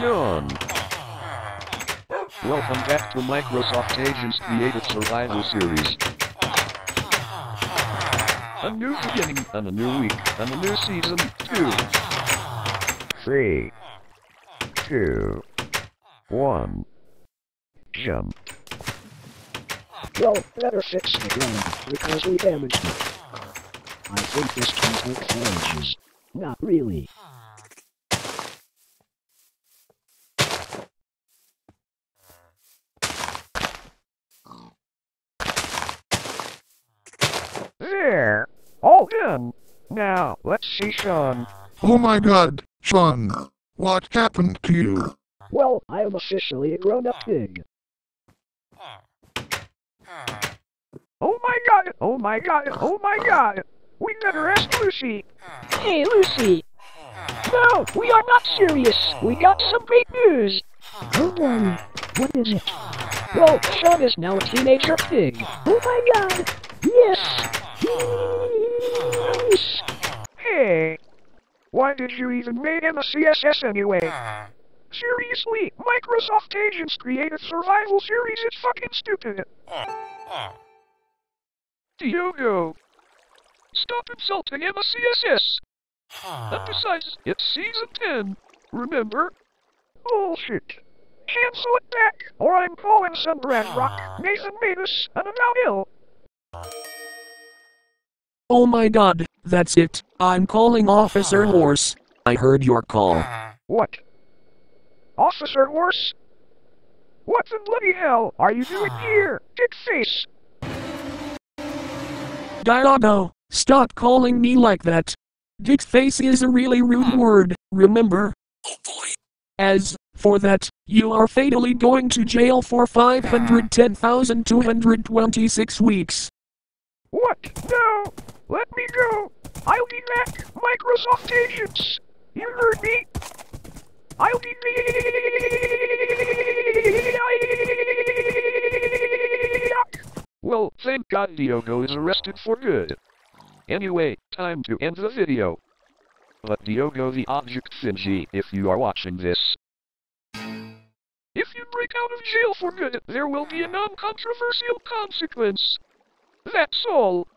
Yawn. Welcome back to Microsoft Agents Creative Survival Series. A new beginning and a new week and a new season too. Three, two, one, jump. Well, better fix the ground, because we damaged it. I think this can take four inches. Not really. There, all done. Now let's see Sean. Oh my god, Sean. What happened to you? Well, I am officially a grown-up pig. Oh my god! Oh my god! Oh my god! We better ask Lucy. Hey, Lucy! No, we are not serious. We got some big news. Don't worry. What is it? Well, Sean is now a teenager pig. Oh my god! Yes! Hey, why did you even make him a CSS anyway? Seriously, Microsoft Agents Creative Survival Series is fucking stupid. Diogo, stop insulting him a CSS. And besides, it's season 10, remember? Bullshit. Cancel it back, or I'm calling Sunbrand Rock, Nathan Mavis, and Val Hill. Oh my god, that's it. I'm calling Officer Horse. I heard your call. What? Officer Horse? What the bloody hell are you doing here, dick face? Diogo, stop calling me like that. Dick face is a really rude word, remember? Oh As for that, you are fatally going to jail for 510,226 weeks. What? No! Let me go! I'll be back, Microsoft agents! You heard me? I'll be back! Well, thank God Diogo is arrested for good. Anyway, time to end the video. But Diogo the object Finji if you are watching this. If you break out of jail for good, there will be a non-controversial consequence. That's all.